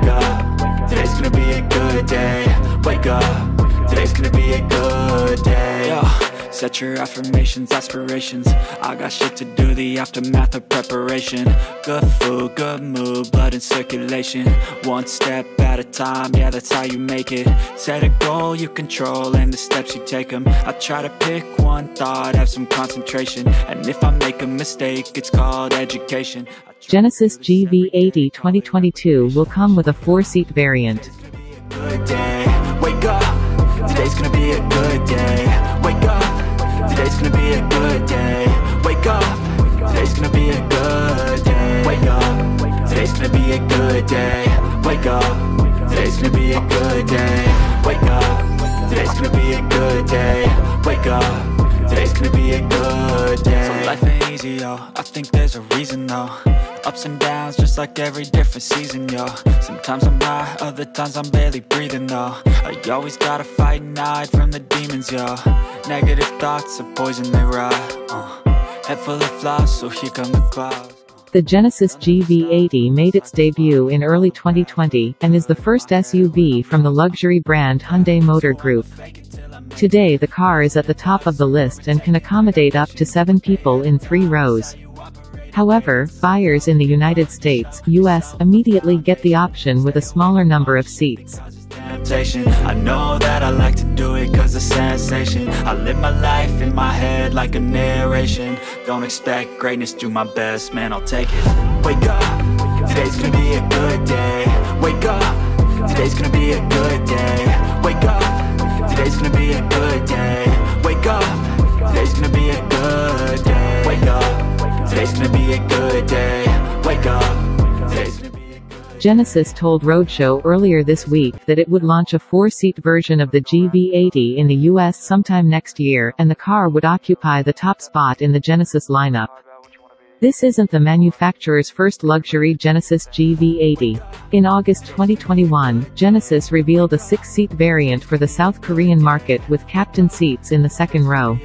Wake up, today's gonna be a good day. Wake up, today's gonna be a good day. Yo. Set your affirmations, aspirations. I got shit to do, the aftermath of preparation. Good food, good mood, blood in circulation. One step at a time, yeah that's how you make it. Set a goal you control and the steps you take them I try to pick one thought, have some concentration. And if I make a mistake, it's called education Genesis GV80 2022 will come with a four-seat variant. today's gonna be a good day. Wake up, today's gonna be a good day. Wake up, today's gonna be a good day. Wake up, today's gonna be a good day. Wake up, today's gonna be a good day. Wake up, today's gonna be a good day. Wake up, today's gonna be a good day. Life ain't easy, yo. I think there's a reason, though. Ups and downs, just like every different season, yo. Sometimes I'm high, other times I'm barely breathing, though. I always gotta fight and hide from the demons, yo. Negative thoughts are poison, they rot. Uh. Head full of flaws, so here come the clouds. The Genesis GV80 made its debut in early 2020 and is the first SUV from the luxury brand Hyundai Motor Group. Today the car is at the top of the list and can accommodate up to seven people in three rows. However, buyers in the United States, US, immediately get the option with a smaller number of seats. I know that I like to do it cause it's sensation. I live my life in my head like a narration. Don't expect greatness, do my best, man, I'll take it. Wake up, today's gonna be a good day. Wake up, today's gonna be a good day. Wake up, today's gonna be a good day. Wake up, today's gonna be a good day. Wake up, today's gonna be a good day. Wake up, Genesis told Roadshow earlier this week that it would launch a four-seat version of the GV80 in the US sometime next year, and the car would occupy the top spot in the Genesis lineup. This isn't the manufacturer's first luxury Genesis GV80. In August 2021, Genesis revealed a six-seat variant for the South Korean market with captain seats in the second row.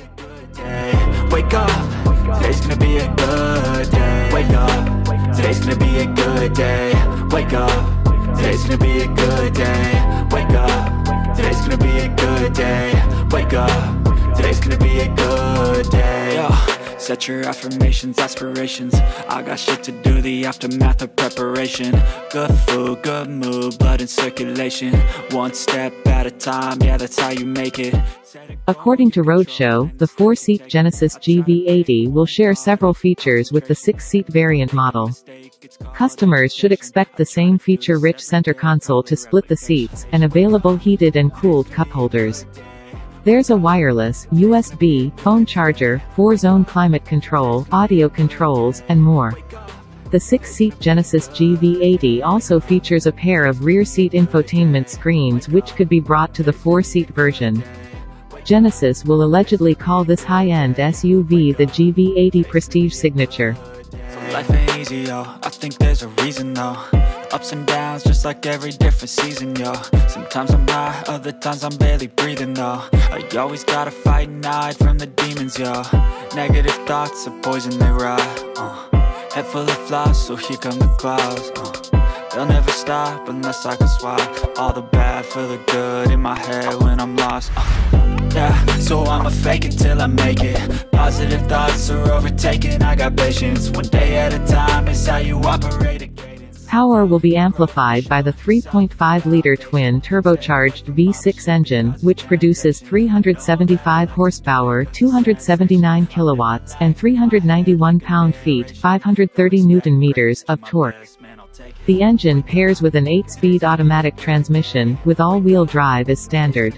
Today's gonna be a good day. Wake up, today's gonna be a good day. Set your affirmations, aspirations. I got shit to do, the aftermath of preparation. Good food, good mood, blood in circulation. One step at a time, yeah that's how you make it. According to Roadshow, the four-seat Genesis GV80 will share several features with the six-seat variant model. Customers should expect the same feature-rich center console to split the seats, and available heated and cooled cup holders. There's a wireless, USB, phone charger, 4-zone climate control, audio controls, and more. The six-seat Genesis GV80 also features a pair of rear-seat infotainment screens which could be brought to the four-seat version. Genesis will allegedly call this high-end SUV the GV80 Prestige Signature. Ups and downs, just like every different season, yo. Sometimes I'm high, other times I'm barely breathing, though. I always gotta fight and hide from the demons, yo. Negative thoughts are poison, they rot. Uh. Head full of flaws, so here come the clouds. Uh. They'll never stop unless I can swap all the bad for the good in my head when I'm lost. Uh. Yeah, so I'ma fake it till I make it. Positive thoughts are overtaken. I got patience. One day at a time is how you operate. Power will be amplified by the 3.5-liter twin turbocharged V6 engine, which produces 375 horsepower, 279 kilowatts, and 391 pound-feet, 530 newton meters of torque. The engine pairs with an 8-speed automatic transmission, with all-wheel drive as standard.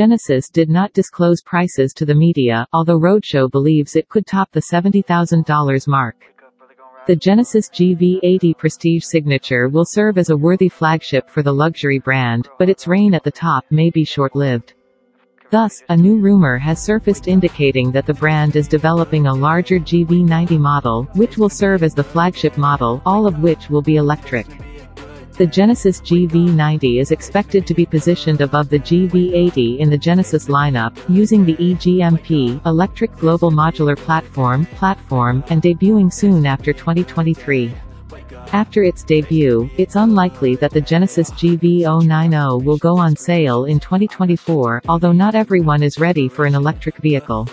Genesis did not disclose prices to the media, although Roadshow believes it could top the $70,000 mark. The Genesis GV80 Prestige Signature will serve as a worthy flagship for the luxury brand, but its reign at the top may be short-lived. Thus, a new rumor has surfaced indicating that the brand is developing a larger GV90 model, which will serve as the flagship model, all of which will be electric. The Genesis GV90 is expected to be positioned above the GV80 in the Genesis lineup, using the EGMP Electric Global Modular Platform platform, and debuting soon after 2023. After its debut, it's unlikely that the Genesis GV090 will go on sale in 2024, although not everyone is ready for an electric vehicle.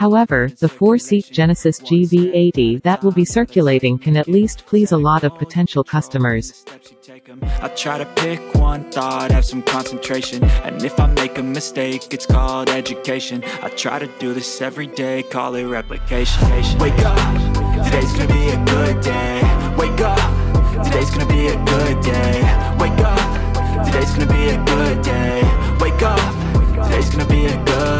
However, the four-seat Genesis GV80 that will be circulating can at least please a lot of potential customers. I try to pick one thought, have some concentration. And if I make a mistake, it's called education. I try to do this every day, call it replication. Wake up, today's gonna be a good day. Wake up, today's gonna be a good day. Wake up, today's gonna be a good day. Wake up, today's gonna be a good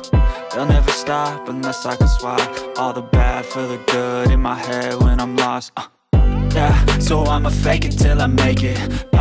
They'll never stop unless I can swap all the bad for the good in my head when I'm lost. Uh. Yeah, so I'ma fake it till I make it